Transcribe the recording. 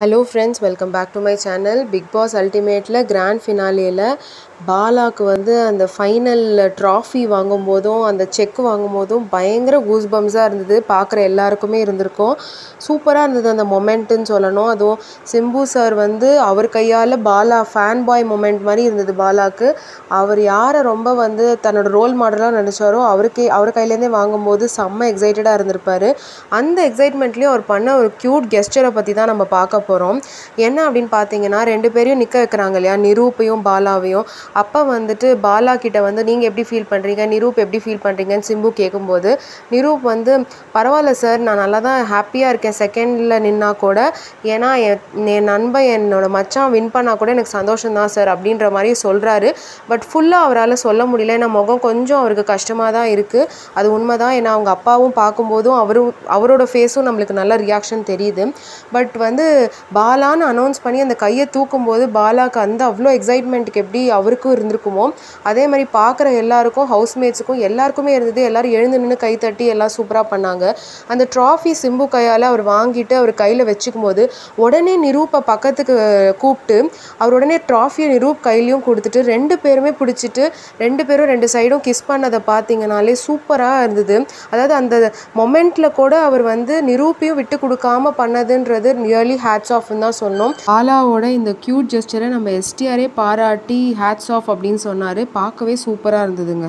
hello friends welcome back to my channel Bigg Boss அல்டிமேட்டில் grand ஃபினாலேயில் பாலாக்கு வந்து அந்த final trophy வாங்கும்போதும் அந்த check வாங்கும்போதும் பயங்கர goose பம்ஸாக இருந்தது. பார்க்குற எல்லாருக்குமே இருந்திருக்கும். சூப்பராக இருந்தது அந்த மொமெண்ட்டுன்னு சொல்லணும். அதுவும் சிம்பு சார் வந்து அவர் கையால் பாலா ஃபேன் பாய் மொமெண்ட் மாதிரி இருந்தது பாலாக்கு. அவர் யாரை ரொம்ப வந்து தன்னோட ரோல் மாடலாக நினச்சாரோ அவருக்கே அவர் கையிலேருந்தே வாங்கும்போது செம்ம எக்ஸைட்டடாக இருந்திருப்பார். அந்த எக்ஸைட்மெண்ட்லேயும் அவர் பண்ண ஒரு க்யூட் கெஸ்டரை பற்றி தான் நம்ம பார்க்க போகிறோம் என்ன அப்படின்னு பார்த்தீங்கன்னா ரெண்டு பேரையும் நிற்க வைக்கிறாங்க இல்லையா? நிரூப்பையும் பாலாவையும். அப்போ வந்துட்டு பாலா கிட்ட வந்து நீங்கள் எப்படி ஃபீல் பண்ணுறீங்க நிரூப் எப்படி ஃபீல் பண்ணுறீங்கன்னு சிம்பு கேட்கும்போது நிரூப் வந்து பரவாயில்ல சார் நான் நல்லா தான் ஹாப்பியாக இருக்கேன். செகண்டில் நின்னா கூட ஏன்னா என் என் நண்பன் என்னோட மச்சான் வின் பண்ணால் கூட எனக்கு சந்தோஷம் தான் சார் அப்படின்ற மாதிரி சொல்கிறாரு பட் ஃபுல்லாக அவரால் சொல்ல முடியல. ஏன்னா முகம் கொஞ்சம் அவருக்கு கஷ்டமாக தான் இருக்குது அது உண்மை தான் ஏன்னா அவங்க அப்பாவும் பார்க்கும்போதும் அவரும் அவரோட ஃபேஸும் நம்மளுக்கு நல்ல ரியாக்ஷன் தெரியுது. பட் வந்து பாலான்னு அனௌன்ஸ் பண்ணி அந்த கையை தூக்கும்போது பாலாக்கு அந்த அவ்வளோ எக்ஸைட்மெண்ட்டுக்கு எப்படி எல்லாருக்கும் இருந்திருக்குமோ? அதே மாதிரி பார்க்குற எல்லாருக்கும் ஹவுஸ்மேட்ஸுக்கும் எல்லாருக்குமே இருந்தது. எல்லோரும் எழுந்து நின்று கை தட்டி எல்லாம் சூப்பராக பண்ணாங்க. அந்த ட்ராஃபி சிம்பு கையால் அவர் வாங்கிட்டு அவர் கையில் வச்சுக்கும் போது உடனே நிரூப்பை பக்கத்துக்கு கூப்பிட்டு அவர் உடனே ட்ராஃபியை நிரூப் கையிலையும் கொடுத்துட்டு ரெண்டு பேருமே பிடிச்சிட்டு ரெண்டு பேரும் ரெண்டு சைடும் கிஸ் பண்ணதை பார்த்தீங்கனாலே சூப்பராக இருந்தது. அதாவது அந்த மொமெண்ட்டில் கூட அவர் வந்து நிரூப்பியும் விட்டு கொடுக்காம பண்ணதுன்றது நியர்லி ஹேட்ஸ் ஆஃப்னு தான் சொன்னோம் ஆலாவோட இந்த க்யூட் ஜெஸ்டரை நம்ம எஸ்டிஆரே பாராட்டி ஹேட்ஸ் ஆஃப் அப்படின்னு சொன்னார். பார்க்கவே சூப்பராக இருந்ததுங்க.